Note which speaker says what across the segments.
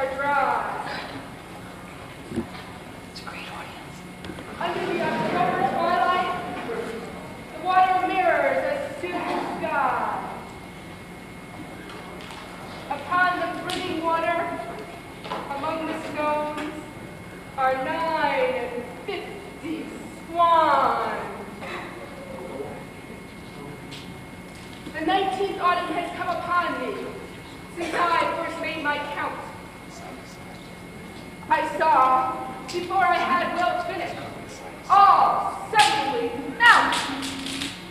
Speaker 1: are dry.
Speaker 2: It's a great audience.
Speaker 1: Under the October twilight, the water mirrors a silver sky. Upon the brimming water, among the stones, are nine and fifty swans. The nineteenth autumn has come upon me since I first made my count. Saw, before I had well finished, all suddenly mount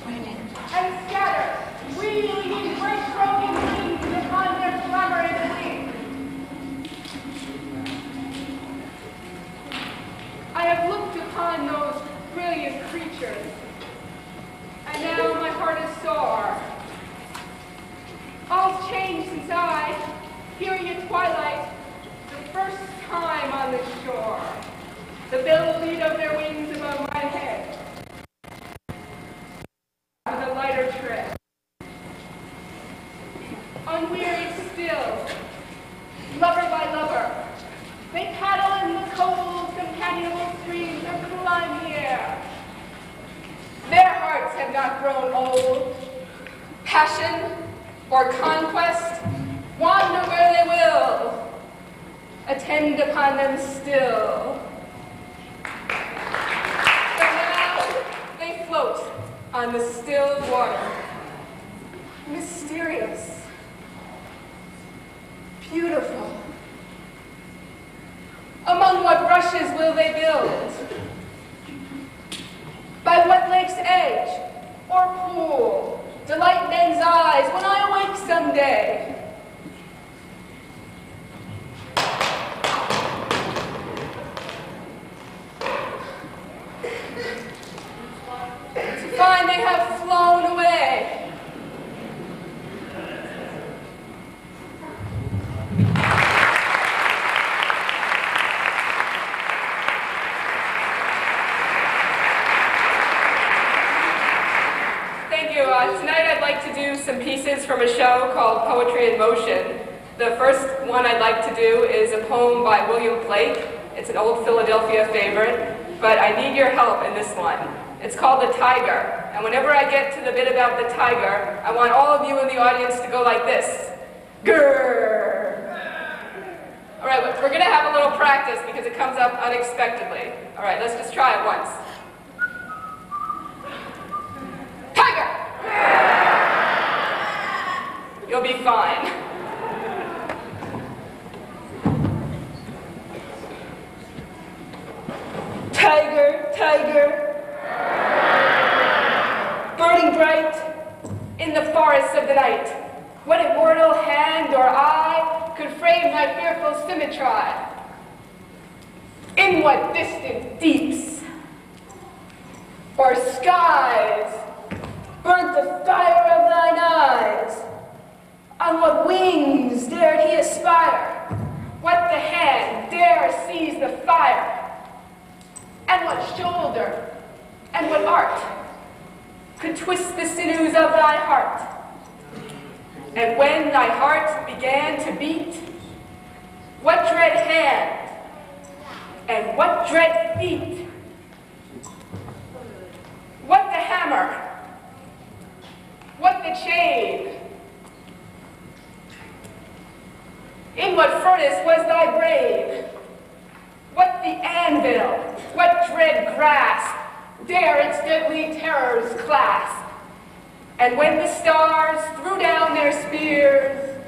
Speaker 1: and scatter, wheeling in great broken wings upon their clamoring wings. I have looked upon those brilliant creatures, and now my heart is sore. All's changed since I, hearing in twilight, time on the shore, the billow beat of their wings above my head, with a lighter tread. Unwearied still, lover by lover, they paddle in the cold, companionable streams of climbing air. Their hearts have not grown old. Passion or conquest wander where they will. Attend upon them still. But now they float on the still water. Mysterious. Beautiful. Among what rushes will they build? By what lake's edge or pool delight men's eyes when I awake someday? To find they have flown away. Thank you. Uh, tonight I'd like to do some pieces from a show called Poetry in Motion. The first one I'd like to do is a poem by William Blake. It's an old Philadelphia favorite, but I need your help in this one. It's called The Tiger, and whenever I get to the bit about the tiger, I want all of you in the audience to go like this. Grrr. All right, we're gonna have a little practice because it comes up unexpectedly. All right, let's just try it once. Tiger! You'll be fine. Tiger, tiger, burning bright in forests of the night, what immortal hand or eye could frame thy fearful symmetry? In what distant deeps or skies burnt the fire of thine eyes? On what wings dared he aspire? What the hand dare seize the fire? And what shoulder and what art could twist the sinews of thy heart? And when thy heart began to beat, what dread hand and what dread feet? What the hammer? What the chain? In what furnace was thy brain? What the anvil? What dread grasp dare its deadly terrors clasp? And when the stars threw down their spears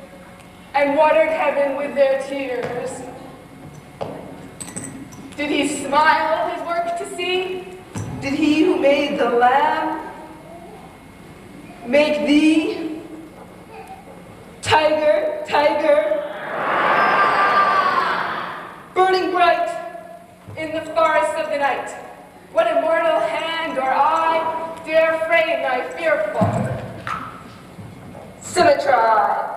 Speaker 1: and watered heaven with their tears, did he smile his work to see? Did he who made the lamb make thee? Tiger, tiger, burning bright in the forests of the night, what immortal hand or eye dare frame thy fearful symmetry?